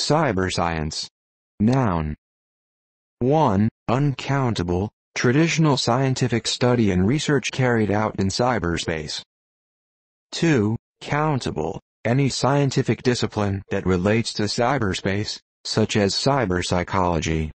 Cyberscience. Noun. 1. Uncountable, traditional scientific study and research carried out in cyberspace. 2. Countable, any scientific discipline that relates to cyberspace, such as cyberpsychology.